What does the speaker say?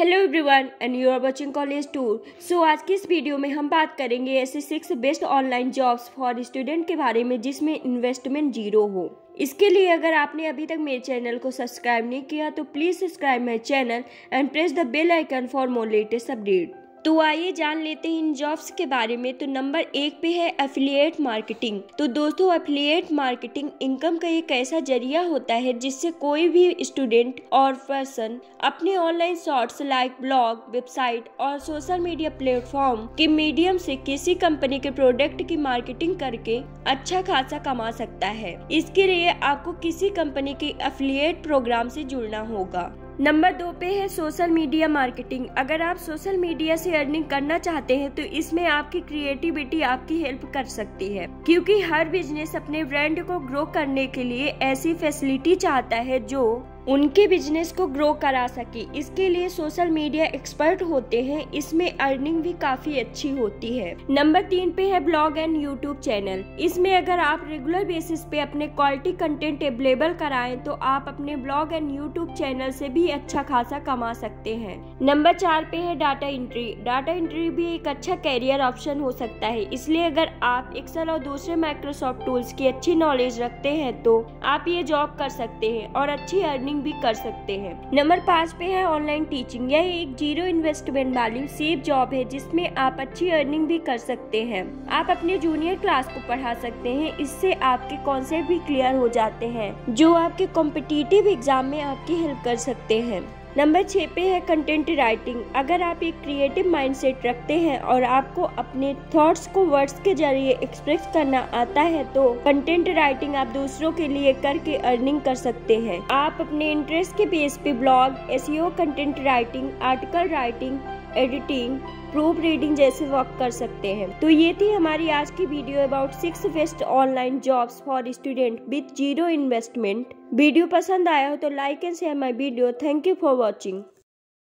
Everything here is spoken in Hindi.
Hello everyone and you are watching college tour so आज की इस वीडियो में हम बात करेंगे ऐसे six best online jobs for student के बारे में जिसमें इन्वेस्टमेंट ज़ीरो हो। इसके लिए अगर आपने अभी तक मेरे चैनल को सब्सक्राइब नहीं किया तो please subscribe my channel and press the bell icon for more latest update तो आइए जान लेते हैं इन जॉब्स के बारे में। तो नंबर एक पे है एफिलिएट मार्केटिंग तो दोस्तों एफिलिएट मार्केटिंग इनकम का एक ऐसा ज़रिया होता है जिससे कोई भी स्टूडेंट और पर्सन अपने online shorts like blog website और सोशल मीडिया प्लेटफॉर्म के मीडियम से किसी कंपनी के प्रोडक्ट की मार्केटिंग करके अच्छा खासा कमा सकता है। इसके लिए आपको किसी कंपनी के एफिलिएट प्रोग्राम से जुड़ना होगा। नंबर दो पे है सोशल मीडिया मार्केटिंग। अगर आप सोशल मीडिया से अर्निंग करना चाहते हैं तो इसमें आपकी क्रिएटिविटी आपकी हेल्प कर सकती है। क्योंकि हर बिज़नेस अपने ब्रांड को ग्रो करने के लिए ऐसी फैसिलिटी चाहता है जो उनके बिज़नेस को ग्रो करा सके। इसके लिए सोशल मीडिया एक्सपर्ट होते हैं। इसमें अर्निंग भी काफ़ी अच्छी होती है। नंबर तीन पे है ब्लॉग एंड यूट्यूब चैनल इसमें अगर आप रेगुलर बेसिस पे अपने क्वालिटी कंटेंट अवेलेबल कराएँ तो आप अपने ब्लॉग एंड यूट्यूब चैनल से भी अच्छा खासा कमा सकते हैं। नंबर चार पे है डाटा एंट्री डाटा एंट्री भी एक अच्छा कैरियर ऑप्शन हो सकता है। इसलिए अगर आप एक्सेल और दूसरे माइक्रोसॉफ्ट टूल्स की अच्छी नॉलेज रखते हैं तो आप ये जॉब कर सकते हैं और अच्छी अर्निंग अर्निंग भी कर सकते हैं। नंबर पाँच पे है ऑनलाइन टीचिंग। यह एक ज़ीरो इन्वेस्टमेंट वाली सेफ़ जॉब है, जिसमें आप अच्छी अर्निंग भी कर सकते हैं। आप अपने जूनियर क्लास को पढ़ा सकते हैं, इससे आपके कॉन्सेप्ट भी क्लियर हो जाते हैं। जो आपके कॉम्पिटिटिव एग्ज़ाम में आपकी हेल्प कर सकते हैं। नंबर छः पे है कंटेंट राइटिंग अगर आप एक क्रिएटिव माइंडसेट रखते हैं और आपको अपने थॉट्स को वर्ड्स के ज़रिए एक्सप्रेस करना आता है तो कंटेंट राइटिंग आप दूसरों के लिए करके अर्निंग कर सकते हैं। आप अपने इंटरेस्ट के बेस पे blogs content writing article writing editing proof reading जैसे वर्क कर सकते हैं। तो ये थी हमारी आज की video about six best online jobs for student with zero investment video पसंद आया हो तो like and share my video thank you for watching